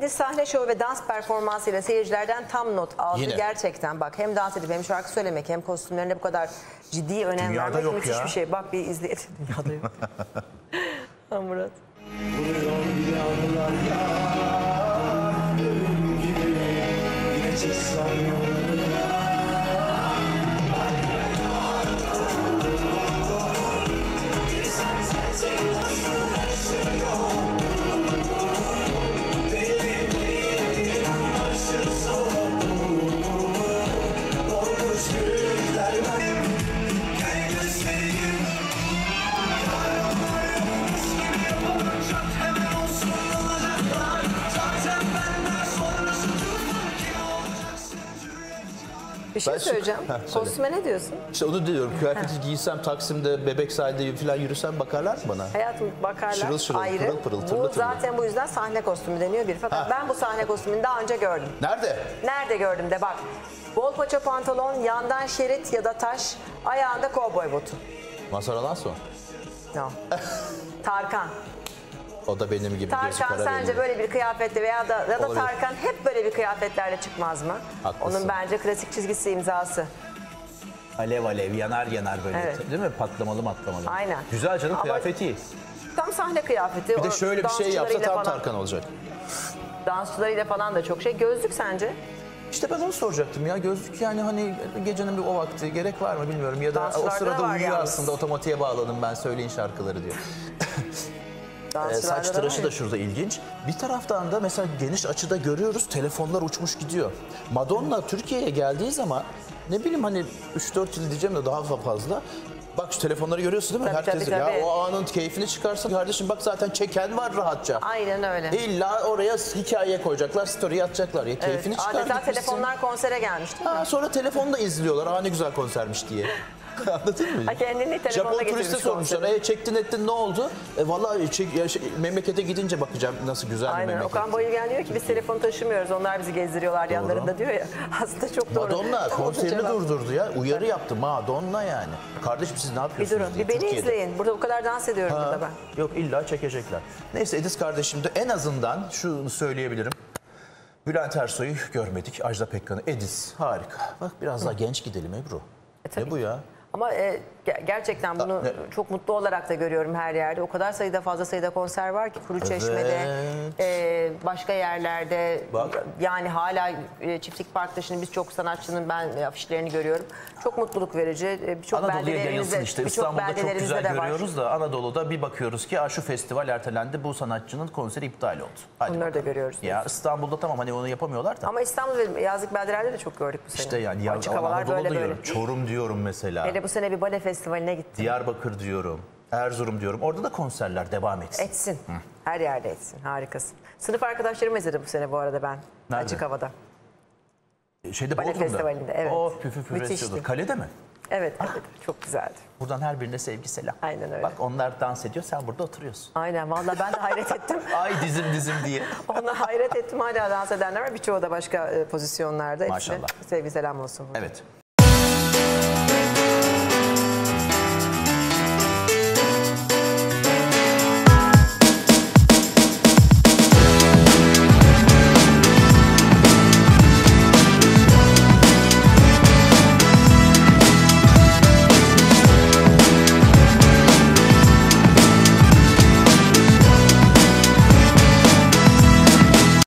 Edis sahne şovu ve dans performansıyla seyircilerden tam not aldı. Yine. Gerçekten bak hem dans edip hem şarkı söylemek hem kostümlerine bu kadar ciddi önem Dünyada vermek yok müthiş ya. bir şey. Bak bir izleyelim. Dünyada yok. Ha, Murat. Vuruyor Bir şey Ben şu- söyleyeceğim. Ha, söyle. Kostüme ne diyorsun? İşte onu diyorum. Kıyafeti giysem Taksim'de bebek sahilde falan yürüsem bakarlar mı bana? Hayatım bakarlar Şırıl şırıl, ayrı. pırıl pırıl, bu tırlı tırlı. zaten bu yüzden sahne kostümü deniyor bir. Fakat ben bu sahne kostümünü daha önce gördüm. Nerede? Nerede gördüm de bak. Bol paça pantolon, yandan şerit ya da taş, ayağında kovboy botu. Mazhar Alanson. No. Tarkan. O da benim gibi gözü Tarkan kara sence böyle bir kıyafetle veya da, ya da Olabilir. Tarkan hep böyle bir kıyafetlerle çıkmaz mı? Haklısın. Onun bence klasik çizgisi imzası. Alev alev yanar yanar böyle Evet. değil mi? Patlamalı matlamalı. Aynen. Güzel canım Ama- kıyafeti iyi. Tam sahne kıyafeti. Bir de O şöyle bir şey yapsa dansçılarıyla tam falan- Tarkan olacak. Dansçılarıyla falan da çok şey. Gözlük sence? İşte ben onu soracaktım ya gözlük yani hani gecenin bir o vakti gerek var mı bilmiyorum ya da o Dansçılarda sırada var uyuyor yalnız. aslında otomatiğe bağladım ben söyleyin şarkıları diyor. Ee, saç tıraşı da şurada ilginç. Bir taraftan da mesela geniş açıda görüyoruz telefonlar uçmuş gidiyor. Madonna Türkiye'ye geldiği zaman ne bileyim hani 3-4 yıl diyeceğim de daha fazla. Bak şu telefonları görüyorsun değil mi? Tabii, Herkes tabii, tabii. ya o anın keyfini çıkarsın kardeşim bak zaten çeken var rahatça. Aynen öyle. İlla oraya hikayeye koyacaklar, story atacaklar. Ya keyfini çıkar Adeta gitmişsin. telefonlar konsere gelmiş değil mi? Ha, sonra telefonda izliyorlar. Aa ne güzel konsermiş diye. Anladın mı? Ha, kendini telefonda Japon turiste getirmiş sormuşlar. konsere. E, çektin ettin ne oldu? E, vallahi çek, ya, şey, memlekete gidince bakacağım nasıl güzel bir Aynen. memleket. Okan Bayülgen diyor ki biz telefon taşımıyoruz. Onlar bizi gezdiriyorlar yanlarında diyor ya. Aslında çok doğru. Madonna Doğru konserini cevap. durdurdu ya. Uyarı yaptı. Madonna yani. Kardeşim siz ne Bir yapıyorsunuz durun. diye. Bir beni Türkiye'de. izleyin. Burada bu kadar dans ediyorum Ha, burada ben. Yok illa çekecekler. Neyse Edis kardeşim de en azından şunu söyleyebilirim. Bülent Ersoy'u görmedik. Ajda Pekkan'ı. Edis harika. Bak biraz daha genç gidelim Ebru. E, tabii ne bu ya? Ama e, ge- gerçekten bunu ne? çok mutlu olarak da görüyorum her yerde. O kadar sayıda fazla sayıda konser var ki Kuruçeşme'de, Evet. e, başka yerlerde. Bak. Yani hala e, Çiftlik Park'ta şimdi birçok sanatçının ben e, afişlerini görüyorum. Çok mutluluk verici. E, Birçok Anadolu'ya beldelerimizde, yayılsın işte. birçok İstanbul'da çok beldelerimizde güzel de var. görüyoruz da Anadolu'da bir bakıyoruz ki Aa, şu festival ertelendi bu sanatçının konseri iptal oldu. Hadi Bunları da bakalım. görüyoruz. Ya İstanbul'da tamam hani onu yapamıyorlar da. Ama İstanbul ve yazlık beldelerde de çok gördük bu sene. İşte yani ya, Açık havalar Anadolu böyle diyorum. böyle. Çorum diyorum mesela. Hele bu sene bir bale festivaline gittim. Diyarbakır diyorum. Erzurum diyorum. Orada da konserler devam etsin. Etsin. Her yerde etsin. Harikasın. Sınıf arkadaşlarımı izledim bu sene bu arada ben. Nerede? Açık havada. Şeyde Bale Bodrum'da. Festivalinde, evet. Oh püfü püfü. Kalede mi? Evet, evet. Çok güzeldi. Buradan her birine sevgi selam. Aynen öyle. Bak onlar dans ediyor sen burada oturuyorsun. Aynen. Vallahi ben de hayret ettim. Ay dizim dizim diye. Ona hayret ettim. Hala dans edenler var. Birçoğu da başka e, pozisyonlarda. Hepsine Maşallah. Sevgi selam olsun. Evet.